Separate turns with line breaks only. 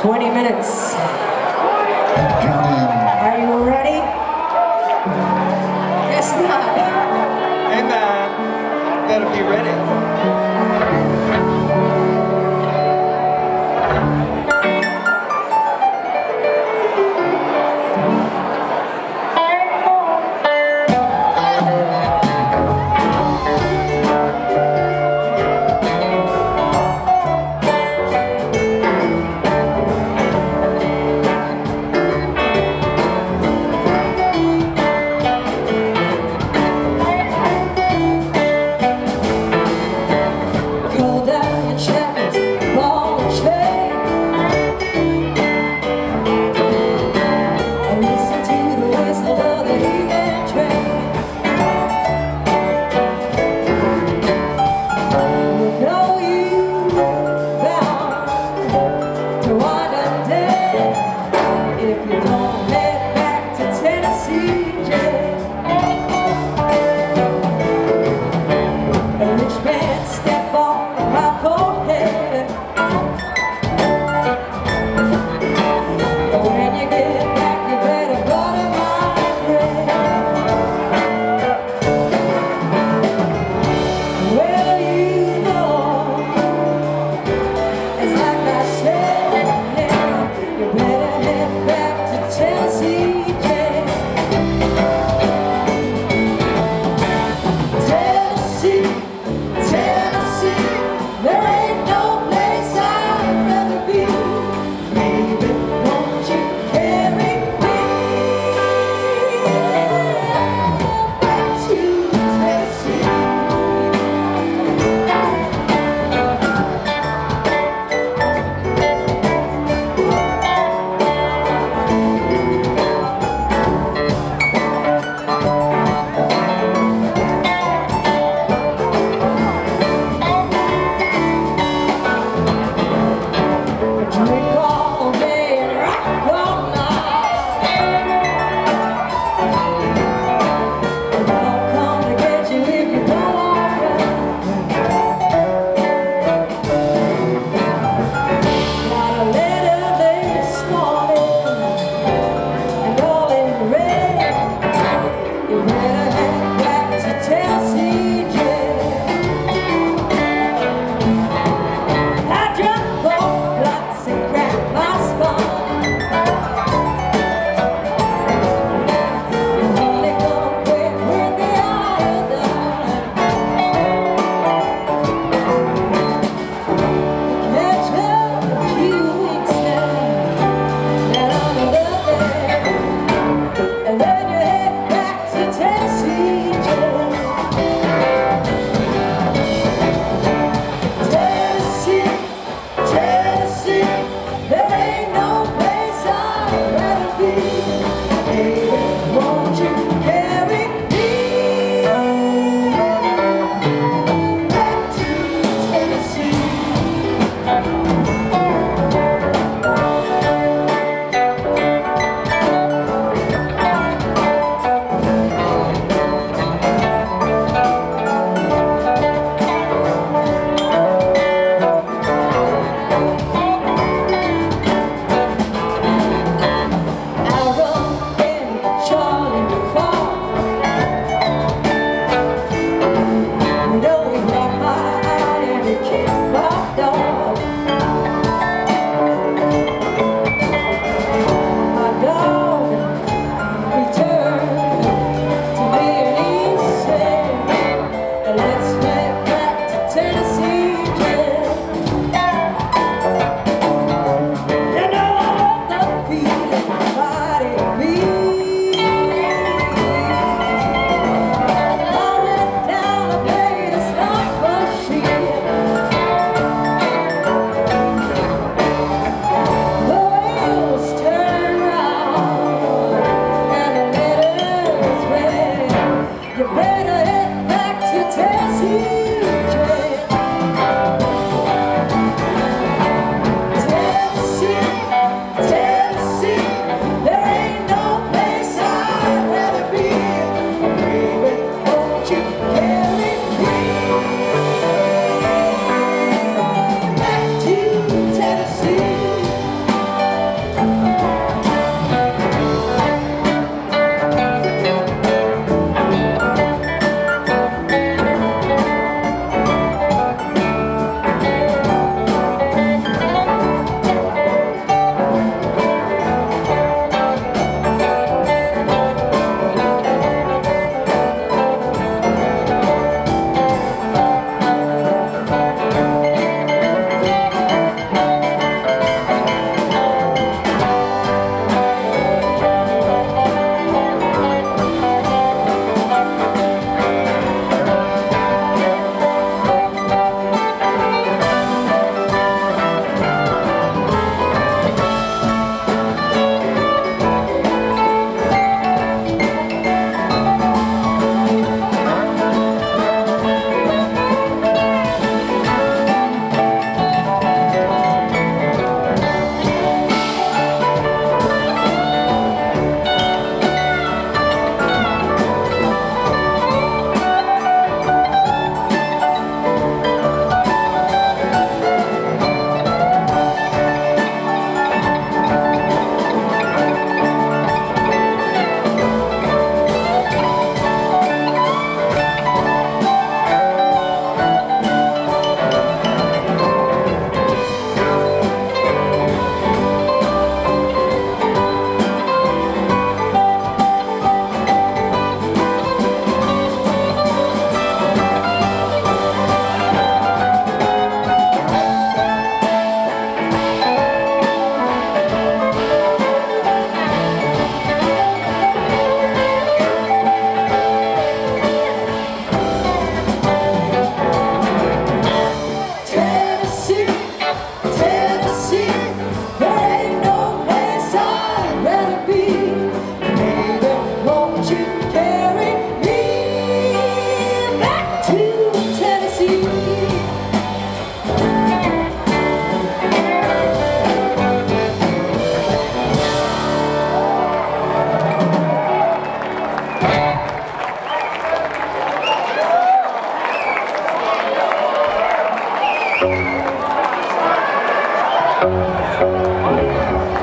20 minutes. Are you ready? Guess not.
Hey man, better be ready.
Wait. Thank you.